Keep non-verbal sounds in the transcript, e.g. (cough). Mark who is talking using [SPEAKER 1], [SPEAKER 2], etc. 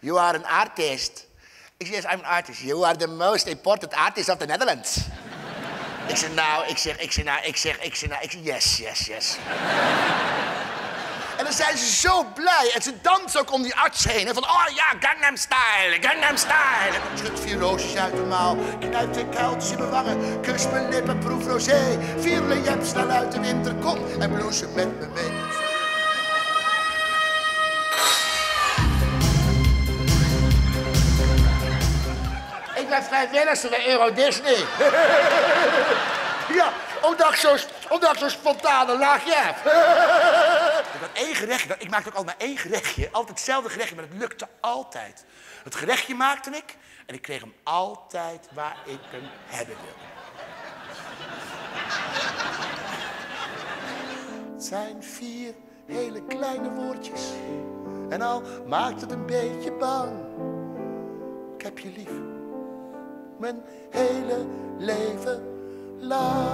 [SPEAKER 1] You are an artist. Ik zeg, yes, I'm an artist. You are the most important artist of the Netherlands. ik zeg, nou, ik zeg, ik zeg, nou, ik zeg, ik zeg, nou, ik zeg, yes, yes, yes. En dan zijn ze zo blij. En ze dansen ook om die arts heen. En van, oh ja, Gangnam Style, Gangnam Style. En dan schudt vier roosjes uit de mouw. Knijpt twee kuiltjes in mijn wangen. Kus mijn lippen, proef rosé. Vier le snel uit de winter, kom en bloesem met me mee. Ik ben vrijwilligster bij Euro Disney. (laughs) ja, ondanks zo'n zo'n spontane laagje. Ik had één gerechtje, ik maakte ook al maar één gerechtje. Altijd hetzelfde gerechtje, maar het lukte altijd. Het gerechtje maakte ik en ik kreeg hem altijd waar ik hem hebben wilde. Het zijn vier hele kleine woordjes. En al maakt het een beetje bang. Ik heb je lief. Mijn hele leven lang.